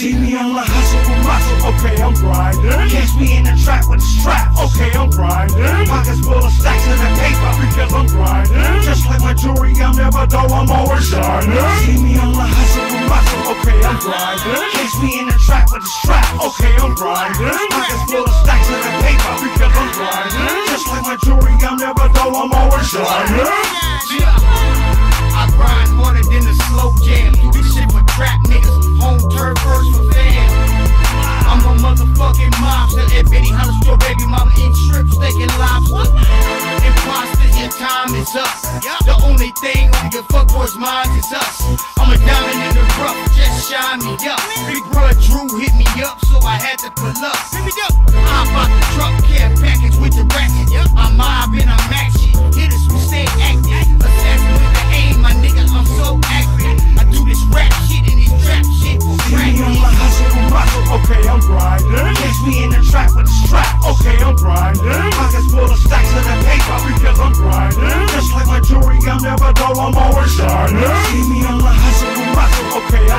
on the hustle with muscle, okay, I'm grinding. Catch me in the trap with a strap, okay, I'm grinding. Pockets full of stacks of the paper, because I'm grinding. Just like my jewelry, I'm never dull, I'm always shining. See me on the hustle with muscle, okay, I'm grinding. Catch me in the trap with a strap, okay, I'm grinding. Pockets full of stacks of the paper, because I'm grinding. Just like my jewelry, I'm never dull, I'm always shining. Your fuckboys' is us. I'm a diamond in the rough, just shine me up. Big brother Dru hit me up, so I had to pull up. I bought the truck, care package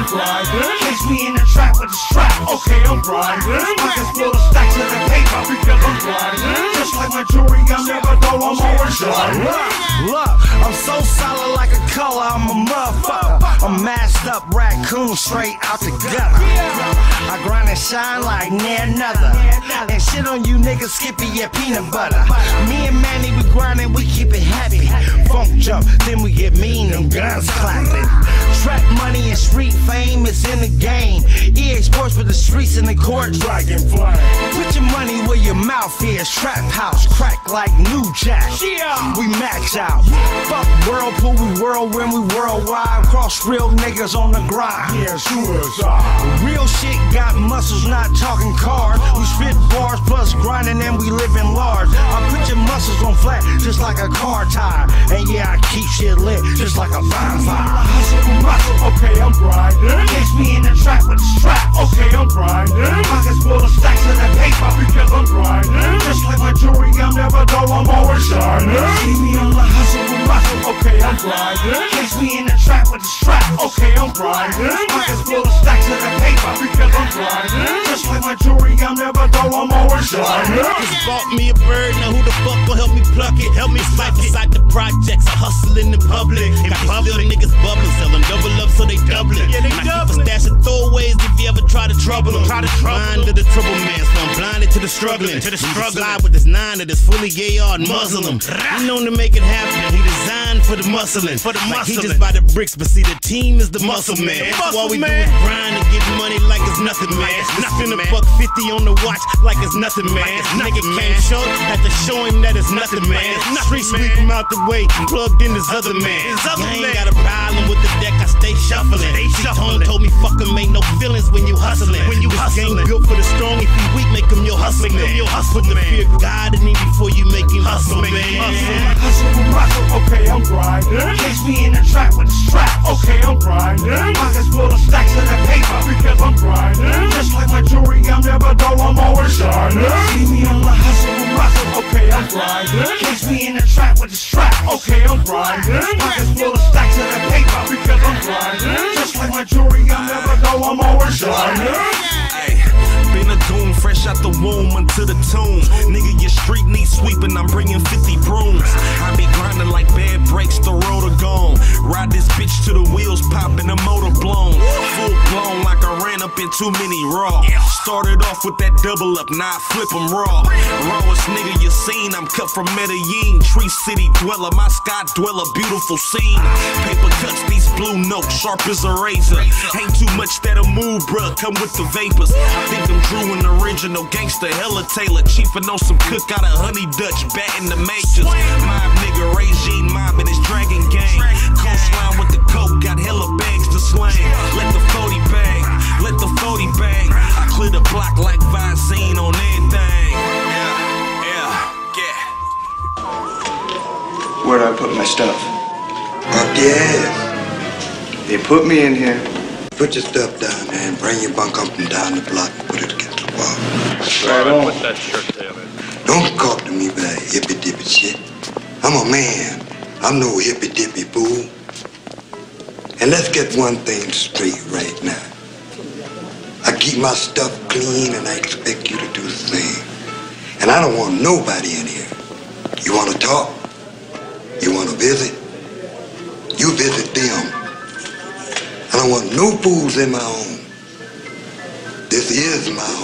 I'm grinding. Catch me in the trap with a strap, okay, I'm grinding. Pockets full of stacks of the paper, because I'm grinding. Just like my jewelry, I'm never dull, I'm always shining. Look, I'm so solid like a color, I'm a motherfucker. I'm masked up raccoon straight out the gutter. I grind and shine like near another. And shit on you niggas, Skippy, yeah, peanut butter. Me and Mannie, we grinding, we keep it happy. Funk jump, then we get mean, them guns clapping. Trap money and is in the game. EA Sports with the streets in the court. Dragonfly. Put your money where your mouth is. Trap house, crack like new jack. Yeah. We max out. Fuck whirlpool, we whirlwind, we worldwide. Cross real niggas on the grind. Yeah, suicide. Real shit got muscles, not talking cars. We spit bars plus grinding and we living flat just like a car tire. And yeah, I keep shit lit just like a bonfire. Hustle muscle, okay, I'm grinding. Catch me in grinding. Catch me in the trap with the strap, okay, I'm grinding. Pockets full of stacks of the paper, because I'm grinding. Just like my jewelry, I'm never dull, I'm always shining. Just bought me a bird, now who the fuck gon' help me pluck it? Help me fight inside the projects, I hustle in the public. In public, little niggas bubbling, sell them double up so they double it. Yeah, they and I keep a stash of throwaways if you ever try to trouble them. Try to trouble Blind to the trouble man, so I'm blinded to the struggling. To the struggling. Slide with this nine that is fully gay hard Muslim. He known to make it happen, he designed for the muscling. For the like he just buy the bricks, but see the team is the muscle man. All we do is grind and get money like it's nothing, man. Nothing a buck 50 on the watch like it's nothing, man. Nigga came short, had to show him that it's nothing, man. Nothing. Street sweep him out the way, plugged in his other man. His other I ain't got a problem with the deck, I stay shuffling. Tone told me fuck him, ain't no feelings when you hustling. When you hustling. game built for the make him your hustle. Put the fear of God in him before you make him hustle, man. Hustle with muscle, okay, I'm grinding. Catch me in the trap with a strap, okay, I'm grinding. Pockets full of stacks of the paper, because I'm grinding. Just like my jewelry, I'm never dull, I'm always shining. See me on the hustle with muscle, okay, I'm grinding. Catch me in the trap with a strap, okay, I'm grinding. Pockets full of stacks of the paper, because I'm grinding. Just like my jewelry, I'm never dull, I'm always shining. Ay, been a goon, the womb unto the tomb. Nigga, your street needs sweeping, I'm bringing 50 brooms. I be grinding like bad breaks, the rotor gone. Ride this bitch to the wheels popping, the motor blown. In too many raw. Started off with that double up, now I flip raw. Rawest nigga you seen, I'm cut from Medellin. Tree City dweller, my sky dweller, beautiful scene. Paper cuts, these blue notes, sharp as a razor. Ain't too much that'll move, bruh, come with the vapors. I think I'm Dru an original gangster, hella Taylor. Chiefin' on some cook out of honey Dutch, batting the majors. Mob nigga, regime mob in his dragon gang. Coastline with the coke, got hella bags to slang. Let the 40 bang, Up your ass. They put me in here. Put your stuff down there and bring your bunk up and down the block and put it against the wall. Right on. Put that shirt down there. Don't talk to me about hippy dippy shit. I'm a man. I'm no hippy dippy fool. And let's get one thing straight right now. I keep my stuff clean and I expect you to do the same. And I don't want nobody in here. You want to talk? You want to visit? You visit them. I don't want no fools in my home. This is my.